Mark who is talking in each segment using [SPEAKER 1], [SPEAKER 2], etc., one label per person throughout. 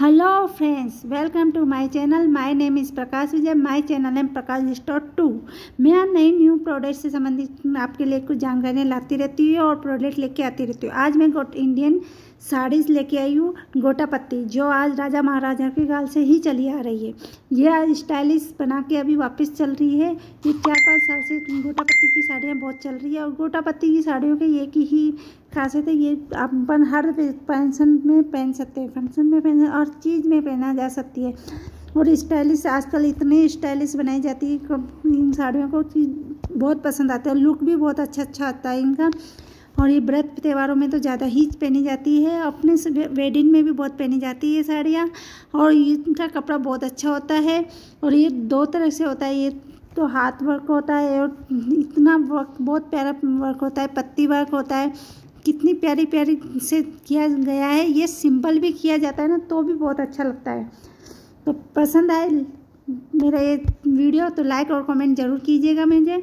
[SPEAKER 1] Hello friends welcome to my channel my name is Prakash Vijay my channel है Prakash store टू मैं नई new product से संबंधित आपके लिए कुछ जानकारियाँ लाती रहती हूँ और प्रोडक्ट लेके आती रहती हूँ। आज मैं गोट इंडियन साड़ीज़ लेके आई हूँ, गोटा पत्ती, जो आज राजा महाराजा के काल से ही चली आ रही है। ये आज स्टाइलिश बना के अभी वापस चल रही है। ये चार पाँच साल से गोटा पत्ती की साड़ियाँ बहुत चल रही है और गोटा पत्ती की साड़ियों के एक ही खासियत है, ये अपन हर फ़ंक्शन में पहन सकते हैं, फ़ंक्शन में पहन और चीज़ में पहना जा सकती है। और स्टाइलिश, आजकल इतनी स्टाइलिश बनाई जाती है इन साड़ियों को बहुत पसंद आता है लुक भी बहुत अच्छा अच्छा आता है इनका। और ये व्रत त्योहारों में तो ज़्यादा ही पहनी जाती है। अपने वेडिंग में भी बहुत पहनी जाती है साड़ियाँ और इनका कपड़ा बहुत अच्छा होता है और ये दो तरह से होता है। ये तो हाथ वर्क होता है और इतना वर्क, बहुत प्यारा वर्क होता है, पत्ती वर्क होता है। कितनी प्यारी प्यारी से किया गया है। ये सिंपल भी किया जाता है ना तो भी बहुत अच्छा लगता है। तो पसंद आए मेरा ये वीडियो तो लाइक और कमेंट ज़रूर कीजिएगा मुझे।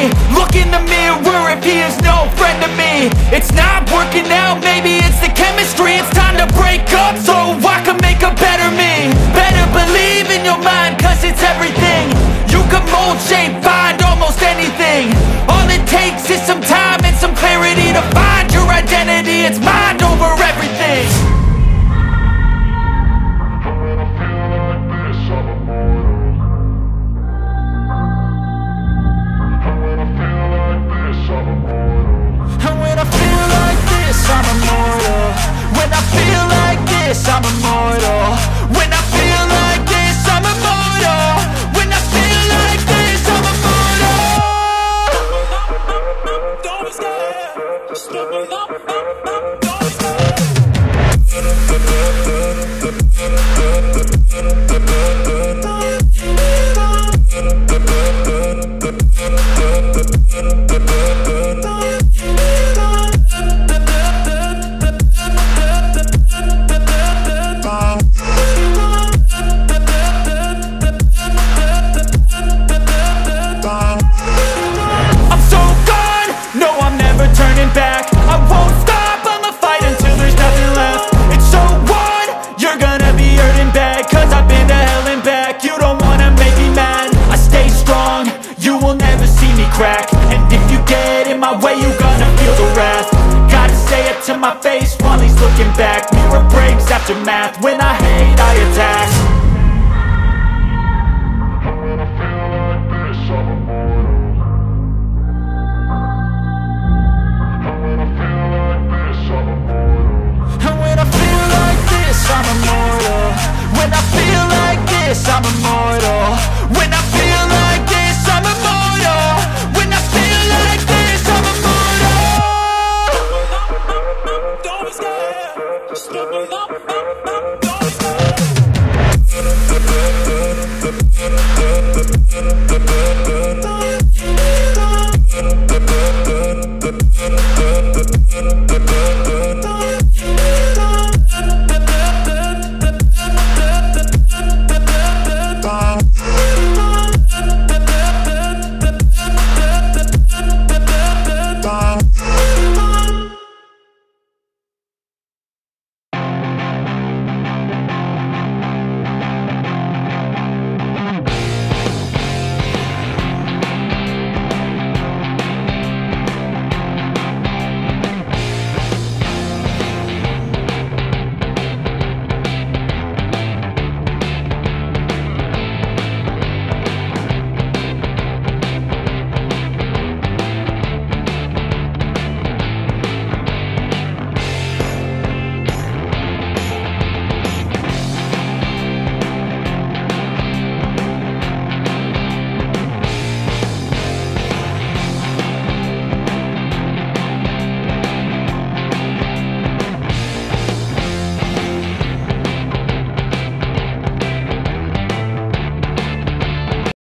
[SPEAKER 2] feel like this, I'm immortal. When I feel like this, I'm immortal. When I feel like this, I'm immortal. Don't be scared, just give my face. While he's looking back Mirror breaks, aftermath, when I hate I attack.